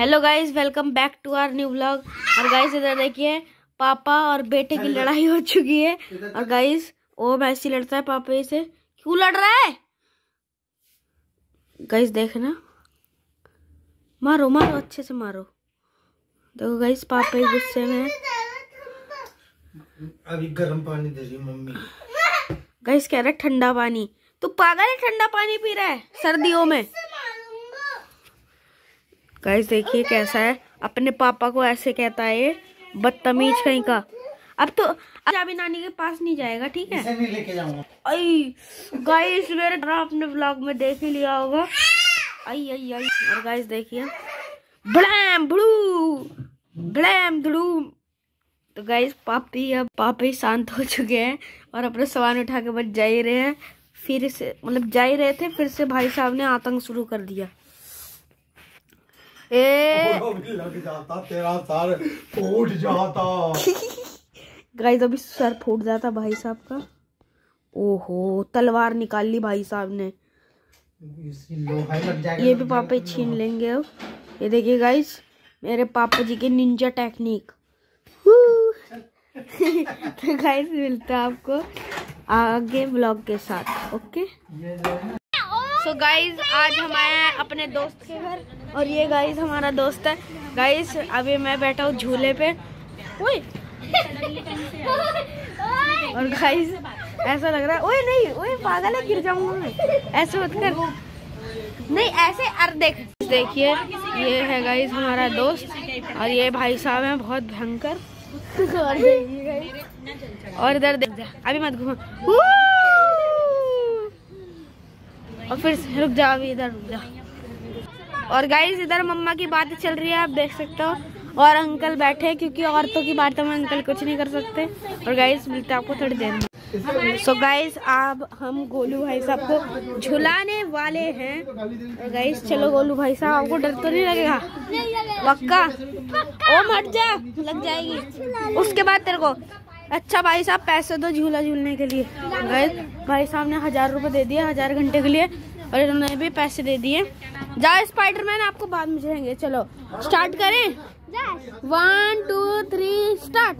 Hello guys welcome back to our new blog और guys इधर देखिए पापा और बेटे की लड़ाई हो चुकी है। और गाइस वो मैसी लड़ता है पापा से। क्यों लड़ रहा है? गाइस देखना। मारो मारो अच्छे से मारो। देखो गाइस पापा ही गुस्से में है। अभी गर्म पानी दे रही मम्मी। गाइस कह रहा है ठंडा पानी। तू पागल है ठंडा पानी पी रहा है सर्दियों में? गाइस देखिए कैसा है। अपने पापा को ऐसे कहता है बदतमीज कहीं का। अब तो अभी नानी के पास नहीं जाएगा ठीक है? लेके जाऊँगा। गाइस मेरे आपने व्लॉग में देख ही लिया होगा। आई आई आई। और गाइस देखिए। ब्लैम ब्लू। ब्लैम ब्लू। तो गाइस पापी अब पापी शांत हो चुके हैं और अपने सामान उठा के बस जा ही रहे हैं। फिर से मतलब जा ही रहे थे फिर से भाई साहब ने आतंक शुरू कर दिया। लग जाता तेरा सर फूट जाता गाइस अभी सर फूट जाता भाई साहब का। ओहो तलवार निकाल ली भाई साहब ने। इसी लोहा लग जाएगा ये भी पापा छीन लेंगे अब। ये देखिए गाइस मेरे पापा जी के निंजा टेक्निक तो गाइस मिलता है आपको आगे ब्लॉग के साथ ओके सो गाइस आज हम आए हैं अपने दोस्त के घर। और ये गाइस हमारा दोस्त है। गाइस अभी मैं बैठा हूँ झूले पे। ओए। और गाइस ऐसा लग रहा है, ओए नहीं, ओए पागल है, गिर जाऊँगा ऐसे मत नहीं, ऐसे अर देख। देखिए, ये है गाइस हमारा दोस्त। और ये भाई साहब हैं, बहुत भयंकर। और इधर देख जा अभी मत घूम। और फिर रुक जा, अभी इधर रुक जा। और गाइस इधर मम्मा की बातें चल रही है, आप देख सकते हो। और अंकल बैठे क्योंकि औरतों की बातों में अंकल कुछ नहीं कर सकते। और गाइस मिलते आपको थोड़ी देर में। सो गाइस आप हम गोलू भाई साहब को झुलाने वाले हैं। और गाइस चलो गोलू भाई साहब, आपको डर तो नहीं लगेगा? पक्का? ओ मट जा। लग जाएगी। उसके बाद तेरे को अच्छा भाई साहब, पैसे दो झूला झूलने के लिए। गाइस भाई साहब ने हज़ार रुपए दे दिए, हज़ार घंटे के लिए। और इन्होंने भी पैसे दे दिए। जाओ स्पाइडरमैन आपको बाद में जाएँगे चलो स्टार्ट करें। One two three start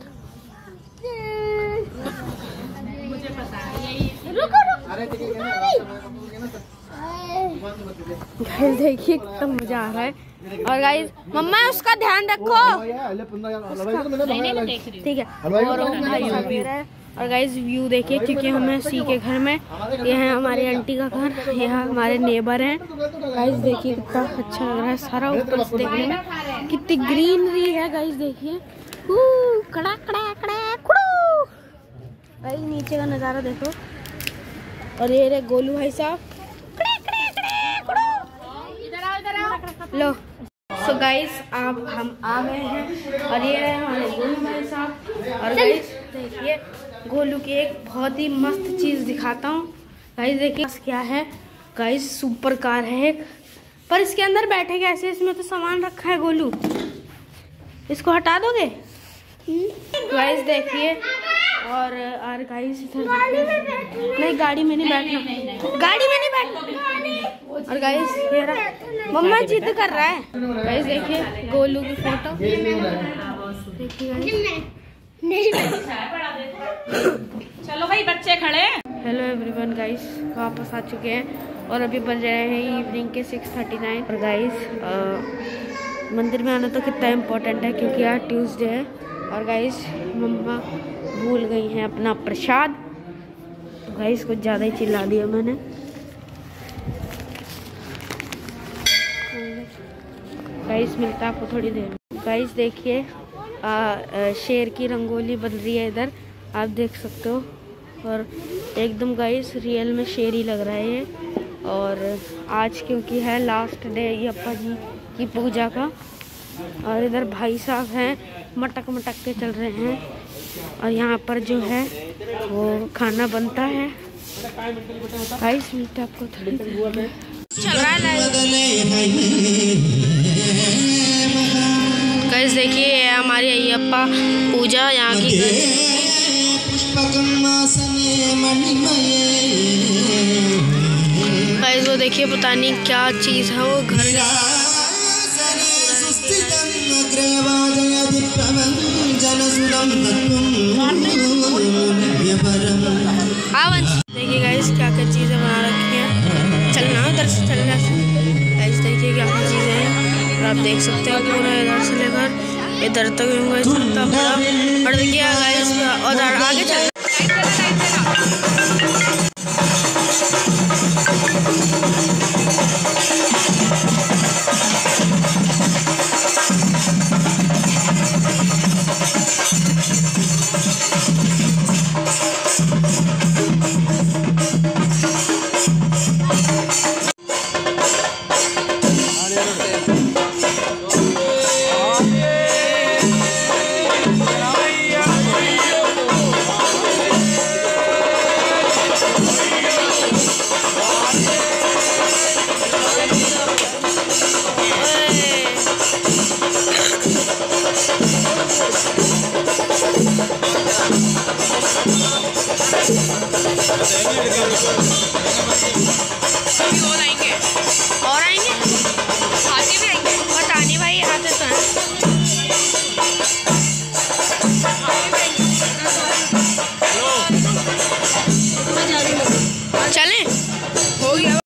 guys देखिए कितना मज़ा आ रहा है। और गाइस मम्मा उसका ध्यान रखो। ठीक है। और भाई है और गाइस व्यू देखिए क्योंकि हमें सी के घर में। ये है हमारी आंटी का घर ये हमारे नेबर हैं। गाइस देखिए कितना अच्छा लग रहा है सारा ऊपर से देखने में। कितनी ग्रीनरी है गाइस देखिए। कड़ा कड़ा कड़ा कुड़ू। गाइस नीचे का नज़ारा देखो। और ये रहे गोलू भाई साहब। कड़े, कड़े, कड़े, कुड़ू। लो। सो गाइस आप हम आ गए हैं। और ये रहे हमारे गोलू भाई साहब। और गाइस देखिए गोलू की एक बहुत ही मस्त चीज़ दिखाता हूँ। गाइस देखिए क्या है? गाइस सुपर कार है एक। पर इसके अंदर बैठे कैसे? इसमें तो सामान रखा है गोलू। इसको हटा दोगे? गाइस देखिए। और और गाइस इधर। नहीं गाड़ी में नहीं बैठना। गाड़ी में नहीं बैठना और गाइस रहा मम्मा जिद कर रहा है। गाइस देखिए गोलू की फ़ोटो देखिए गाइस चलो भाई, बच्चे खड़े। हेलो एवरीवन गाइस वापस आ चुके हैं और अभी बज रहे हैं इवनिंग के 6:39 और गाइस मंदिर में आना तो कितना इम्पोर्टेंट है क्योंकि आज ट्यूसडे है। और गाइस मम्मा भूल गई हैं अपना प्रसाद। तो गाइस कुछ ज़्यादा ही चिल्ला दिया मैंने। गाइस मिलता आपको थोड़ी देर गाइस देखिए शेर की रंगोली बन रही है इधर। आप देख सकते हो। और एकदम गाइस रियल में शेर ही लग रहा है ये। और आज क्योंकि है लास्ट डे अप्पा जी की पूजा का और इधर भाई साहब हैं मटक मटक के चल रहे हैं। और यहाँ पर जो है वो खाना बनता है। गाइस मिलता है आपको थोड़ी चल रहा है गाइस देखिए ये हमारी अय्यप्पा पूजा यहाँ की गाइस वो देखिए, पता नहीं क्या चीज़ है वो घर। हाँ, देखिए गाइस क्या क्या चीज़ें बना रखी हैं। चलना उधर से, चलना गाइस देखिए क्या क्या चीज़ें हैं। और आप देख सकते हैं पूरा इधर से लेकर। इधर तक तो और देखिए गाइस आगे चलना चल Obrigado,